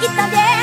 きっとで